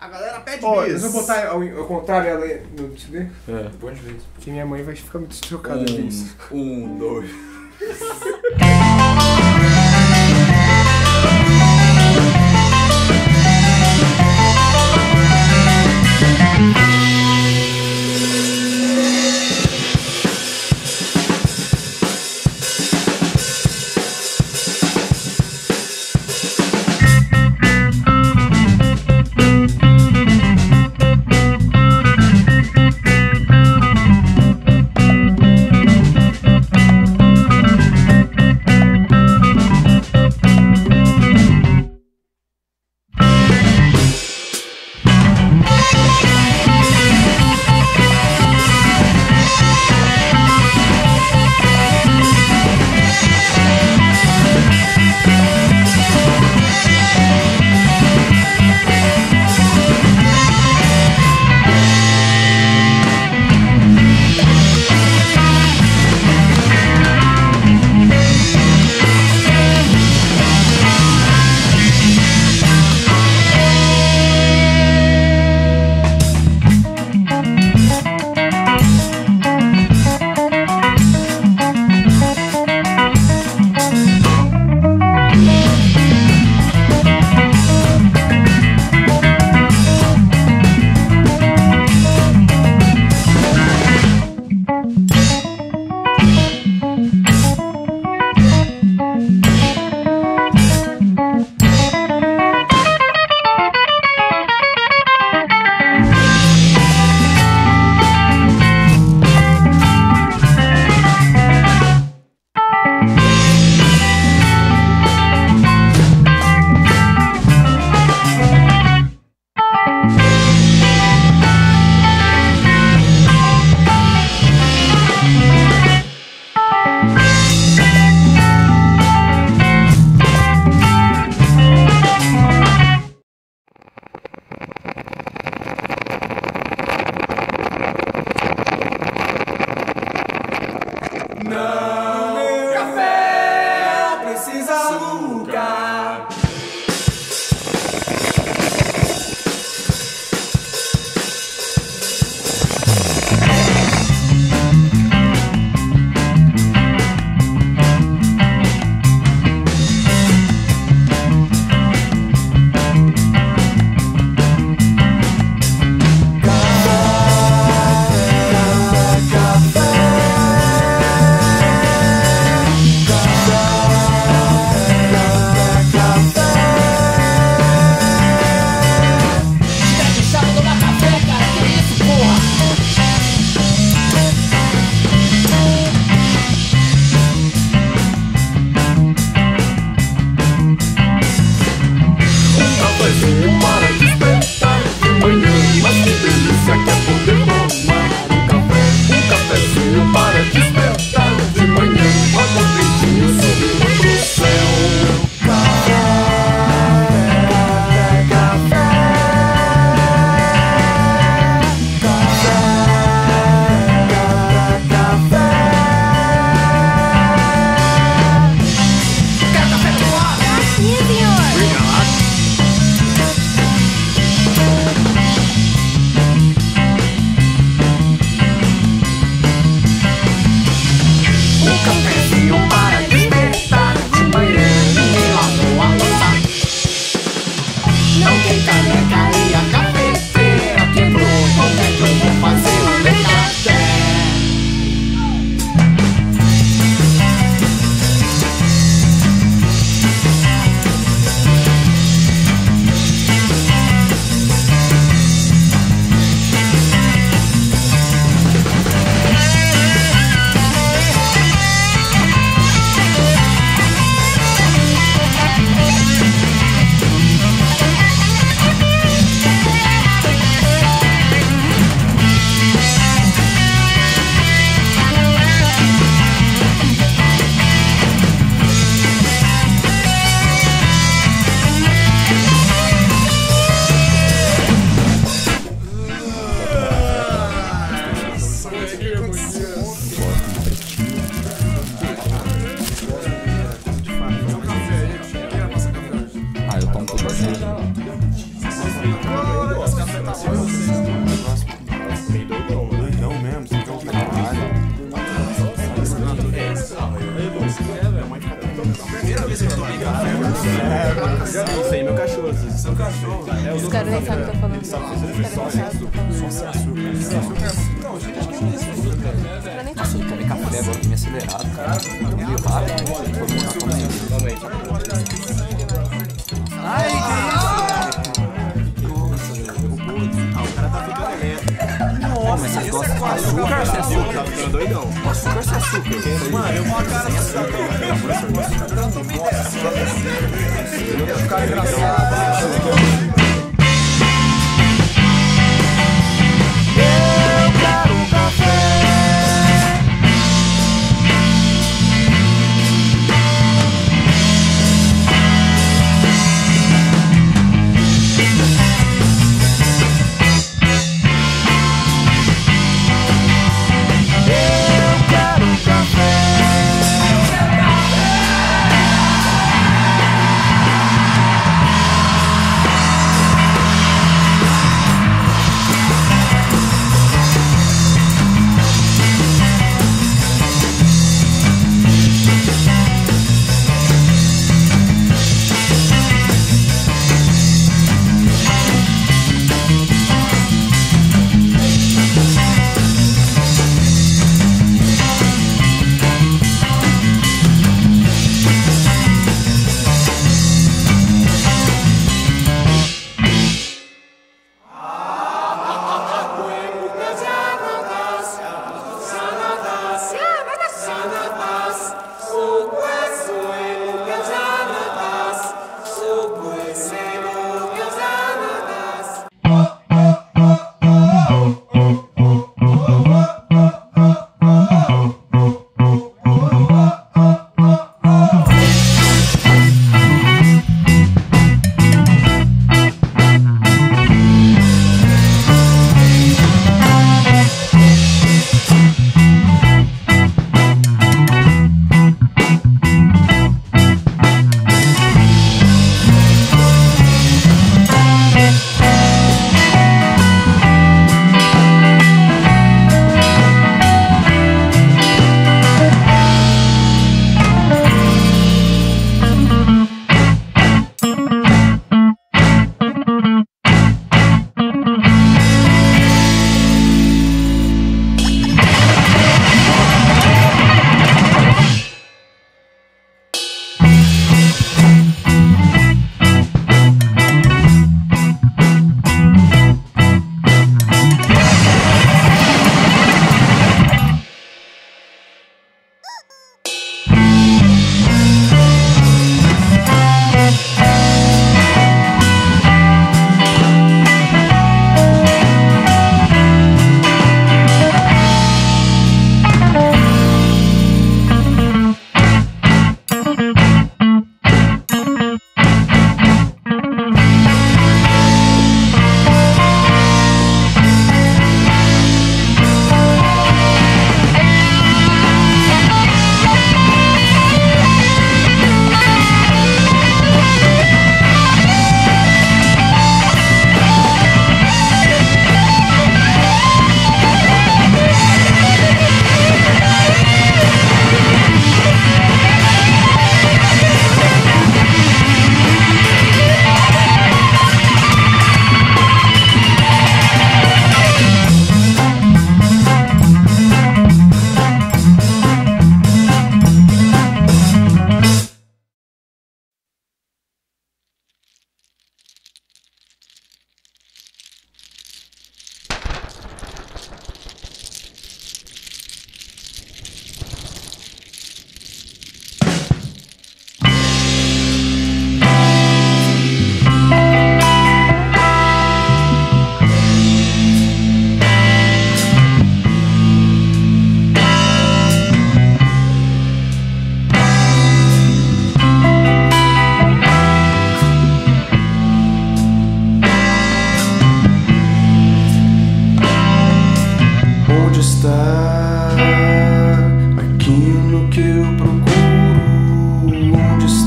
A galera pede Ó, bis. eu vou botar ao, ao contrário ela no CD, É. Depois de vez. porque minha mãe vai ficar muito chocada com isso. Um, dois. Sabem o que eu tô falando. Os caras nem sabem o que eu tá Nossa, eu tomei café agora, tô meio acelerado, cara. Tô meio rápido, mundo tá comendo. Ai, que isso? Ah, o cara tá ficando lento. Pô, mas vocês gostam de açúcar sem açúcar? Tá ficando doidão. Açúcar sem açúcar? Mano, eu vou a cara Ficar engraçado.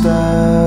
stars.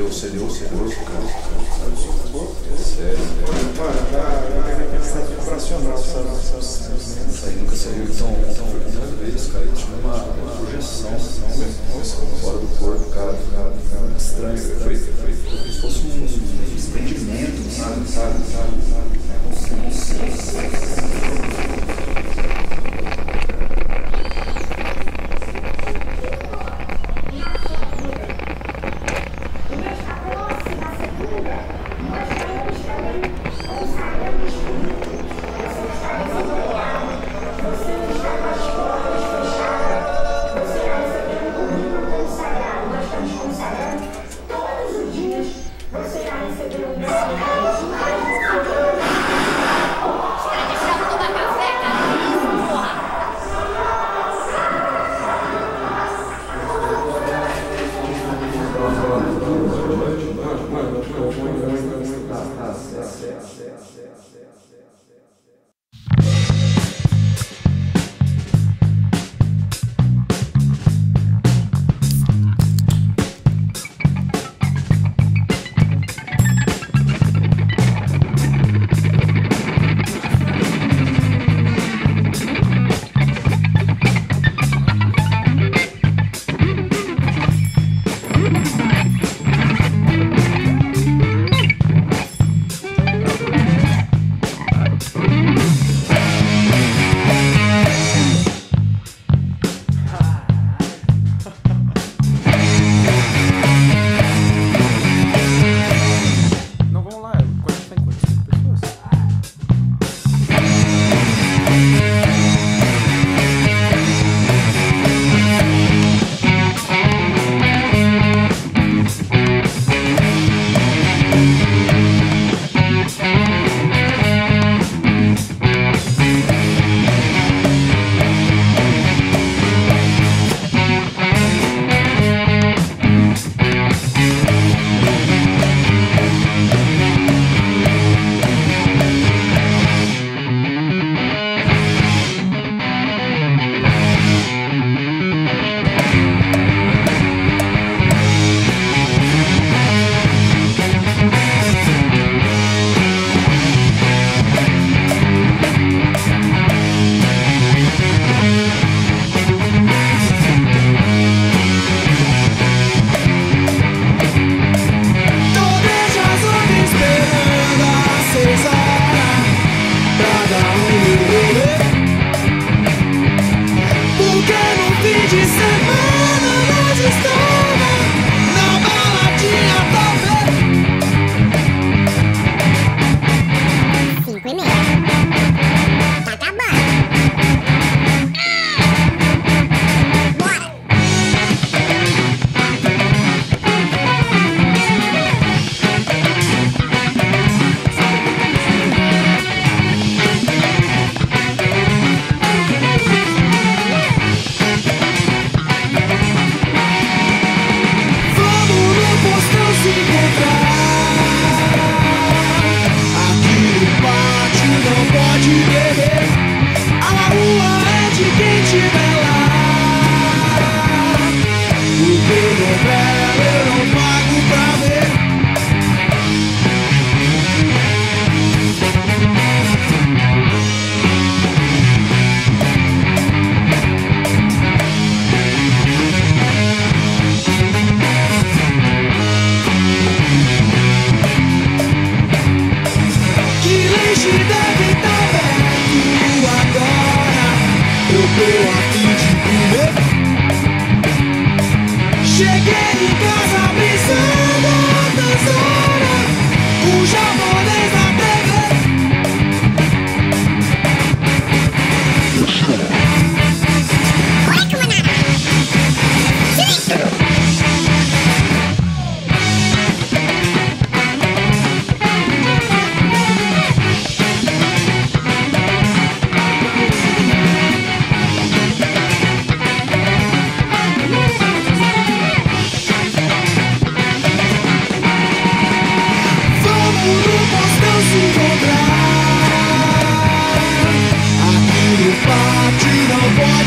O corpo, cara. Sério, Está operacional, sabe? Isso aí nunca saiu tão, tão vezes, cara. Tinha uma, projeção fora do corpo, cara. estranho. Foi como se fosse um desprendimento, sabe? sabe, sabe, sabe.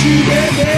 you and